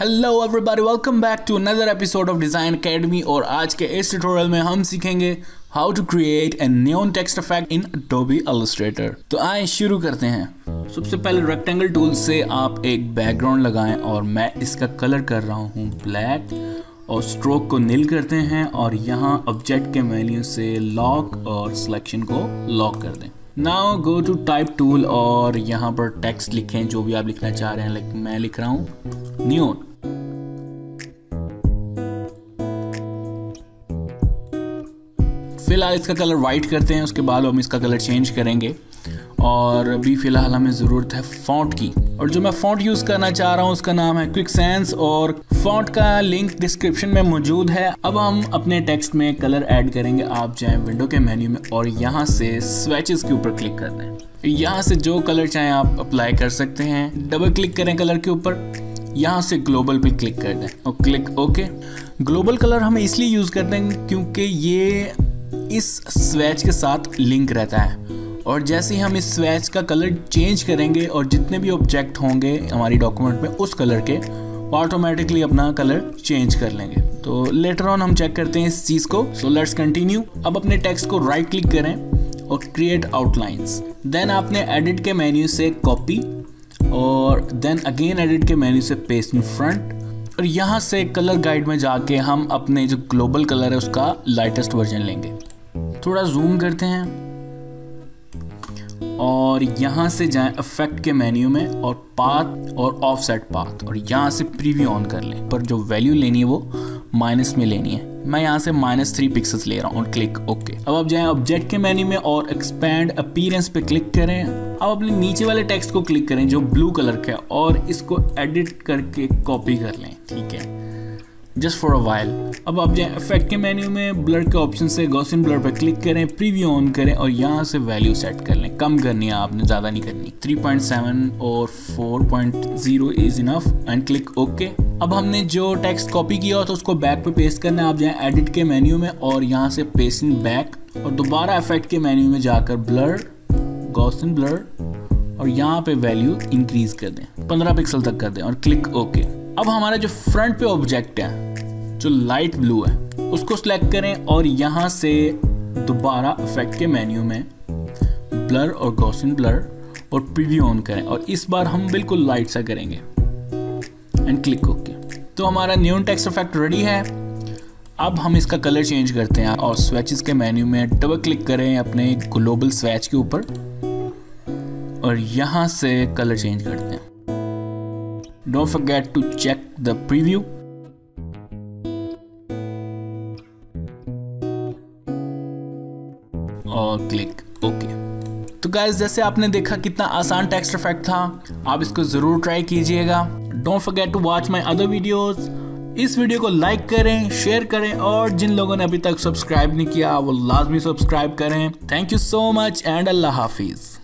Hello everybody welcome back to another episode of Design Academy और आज के इस ट्यूटोरियल में हम सीखेंगे how to create a neon text effect in Adobe Illustrator. तो आए, शुरू करते हैं। सबसे पहले रेक्टेंगल टूल से आप एक बैकग्राउंड लगाएँ और मैं इसका कलर कर रहा हूँ ब्लैक और स्ट्रोक को नील करते हैं और यहाँ ऑब्जेक्ट के मेन्यू से लॉक और सिलेक्शन को लॉक कर दें। Now go to type tool और यहाँ पर टेक्स्ट लिखें, जो भी आप लिखना चाह रहे हैं। लाइक मैं लिख रहा हूँ न्यून फ़िलहाल इसका कलर वाइट करते हैं, उसके बाद हम इसका कलर चेंज करेंगे। और अभी फ़िलहाल हमें ज़रूरत है फॉन्ट की। और जो मैं फॉन्ट यूज़ करना चाह रहा हूँ, उसका नाम है क्विक सेंस और फॉन्ट का लिंक डिस्क्रिप्शन में मौजूद है। अब हम अपने टेक्स्ट में कलर ऐड करेंगे। आप जाएँ विंडो के मेन्यू में और यहाँ से स्वेचेस के ऊपर क्लिक कर दें। यहाँ से जो कलर चाहें आप अप्लाई कर सकते हैं। डबल क्लिक करें कलर के ऊपर। यहाँ से ग्लोबल पे क्लिक कर दें। और क्लिक ओके ग्लोबल कलर हम इसलिए यूज़ करते हैं क्योंकि ये इस स्वेच के साथ लिंक रहता है। और जैसे ही हम इस स्वेच का कलर चेंज करेंगे और जितने भी ऑब्जेक्ट होंगे हमारी डॉक्यूमेंट में उस कलर के, वो ऑटोमेटिकली अपना कलर चेंज कर लेंगे। तो लेटर ऑन हम चेक करते हैं इस चीज़ को। सो लेट्स कंटिन्यू अब अपने टेक्स्ट को राइट right क्लिक करें और क्रिएट आउटलाइंस देन आपने एडिट के मेन्यू से कॉपी और देन अगेन एडिट के मेन्यू से पेस्ट इन फ्रंट और यहाँ से कलर गाइड में जाके हम अपने जो ग्लोबल कलर है उसका लाइटेस्ट वर्जन लेंगे। थोड़ा जूम करते हैं। और यहाँ से जाएँ इफ़ेक्ट के मेन्यू में और पाथ और ऑफसेट पाथ और यहाँ से प्रीव्यू ऑन कर लें। पर जो वैल्यू लेनी है वो माइनस में लेनी है। मैं यहाँ से माइनस थ्री पिक्सल्स ले रहा हूँ। क्लिक ओके अब आप जाएँ ऑब्जेक्ट के मेन्यू में और एक्सपैंड अपीरेंस पे क्लिक करें। अब अपने नीचे वाले टेक्स्ट को क्लिक करें जो ब्लू कलर का है और इसको एडिट करके कॉपी कर लें। ठीक है। जस्ट फॉर अ वाइल अब आप जाए इफ़ेक्ट के मेन्यू में ब्लर के ऑप्शन से गॉसिन ब्लर पर क्लिक करें प्रीव्यू ऑन करें और यहाँ से वैल्यू सेट कर लें। कम करनी है आपने, ज़्यादा नहीं करनी। 3.7 और 4.0 is enough and click okay अब हमने जो टेक्स्ट कॉपी किया था, उसको बैक पे पेस्ट करना है। आप जाए एडिट के मेन्यू में और यहाँ से पेस्ट इन बैक और दोबारा इफ़ेक्ट के मेन्यू में जाकर ब्लर गॉसिन ब्लर और यहाँ पे वैल्यू इंक्रीज कर दें। 15 पिक्सल तक कर दें और क्लिक ओके अब हमारा जो फ्रंट पे ऑब्जेक्ट है जो लाइट ब्लू है, उसको सिलेक्ट करें और यहाँ से दोबारा इफ़ेक्ट के मेन्यू में ब्लर और गॉसिन ब्लर और प्रीव्यू ऑन करें और इस बार हम बिल्कुल लाइट सा करेंगे। एंड क्लिक ओके तो हमारा न्यू टेक्स्ट इफ़ेक्ट रेडी है। अब हम इसका कलर चेंज करते हैं और स्वेचेस के मेन्यू में डबल क्लिक करें अपने ग्लोबल स्वेच के ऊपर और यहाँ से कलर चेंज करते हैं। Don't forget to check the preview और क्लिक ओके तो गाइज़ जैसे आपने देखा कितना आसान टेक्स्ट इफ़ेक्ट था, आप इसको ज़रूर ट्राई कीजिएगा। Don't forget to watch my other videos इस वीडियो को लाइक करें शेयर करें और जिन लोगों ने अभी तक सब्सक्राइब नहीं किया, वो लाजमी सब्सक्राइब करें। Thank you so much and अल्लाह हाफिज़